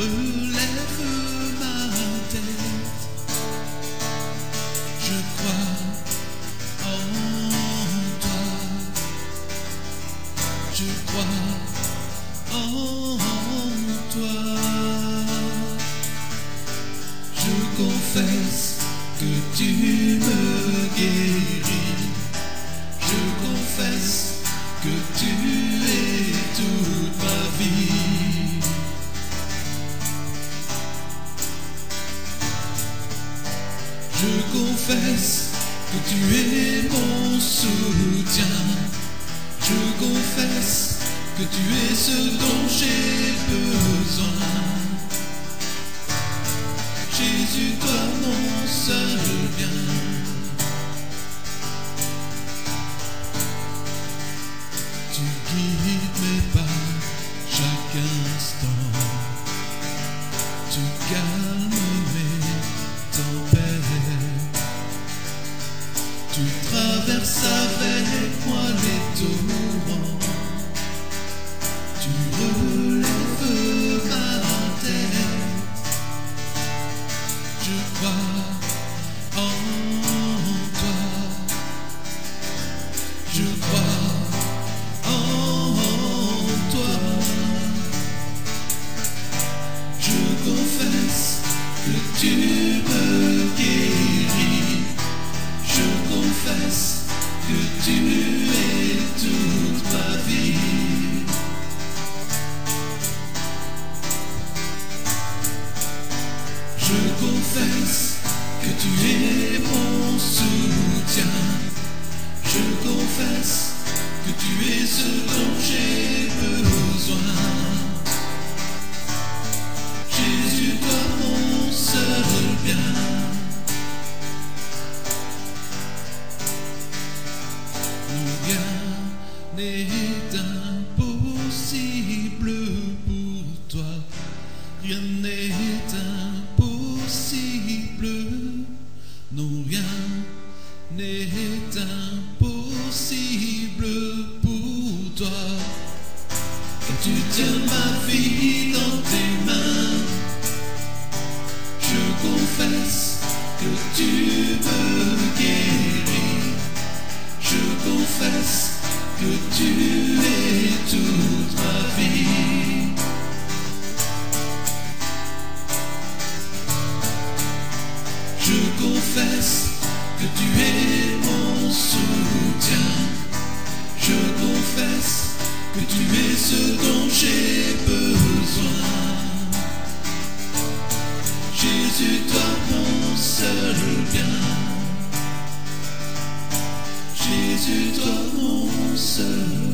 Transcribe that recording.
Tu relèves ma tête. Je crois en toi. Je crois en toi. Je confesse que tu me guéris. Je confesse que tu es mon soutien. Je confesse que tu es ce dont j'ai besoin. Jésus, toi mon seul bien. Tu guides mes pas chaque instant. Tu calmes Tu traverses avec moi les torrents. Confesse que tu es mon soutien. Je confesse que tu es ce dont j'ai besoin. Jésus, toi mon seul bien. Rien n'est impossible pour toi. Rien n'est impossible. Non, rien n'est impossible pour toi. Car tu tiens ma vie confesse que tu es mon soutien. Je confesse que tu es ce dont j'ai besoin. Jésus, toi mon seul bien. Jésus, toi mon seul